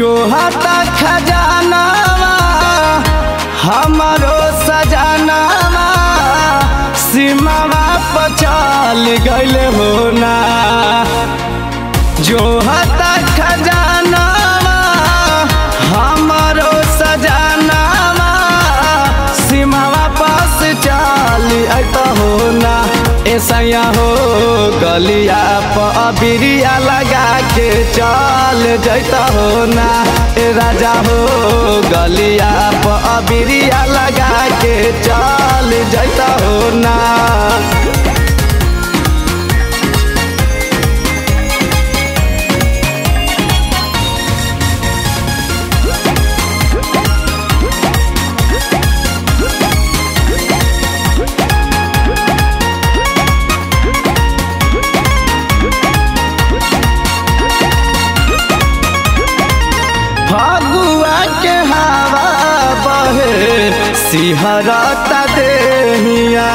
हता खजानावा हमारो सजानावा सीमावा पचाल गइल हो ना। ऐसा हो, गलिया पबिरिया लगा के चल जाता हो ना। ए राजा हो, गलिया पबिरिया लगा के चल जाता हो ना। सिहरता देहिया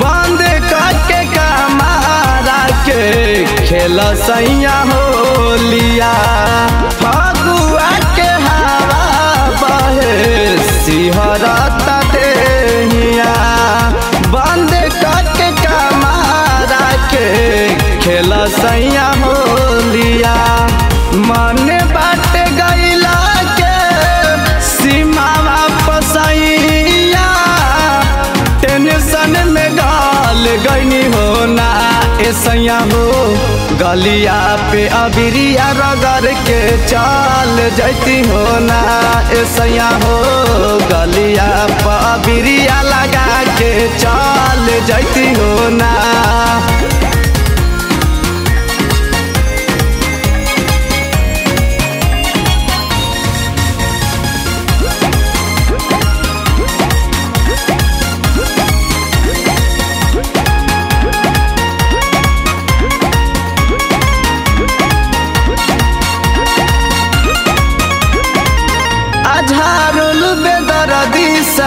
बंद करके कमारा के खेल सैया होलिया। फगुआ ऐसैया हो गलिया पे अबिरिया रगड़ के चल जाती हो ना ऐसैया हो गलिया पे अबिरिया लगा के चल जाती हो ना।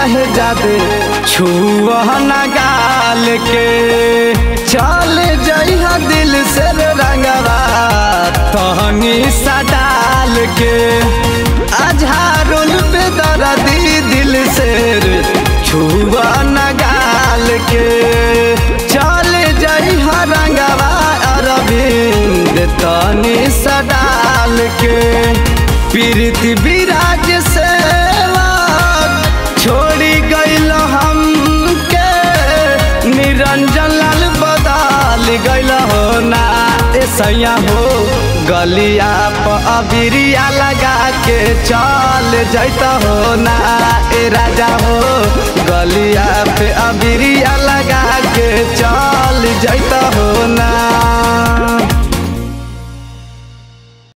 सहजादे छुअह न गाल के। चल जइहा दिल से रंगवा, तहनी सा डाल के। अझारुल बेदरदी दिल से छुअह न गाल के। चल अरविंद तनी के। पीरति विराज से लाल बदल गईल हो ना ऐसा हो। गलिया प अबिरिया लगा के चल जैत हो ना ए राजा हो। गलिया पे अबिरिया लगा के चल जैत हो ना।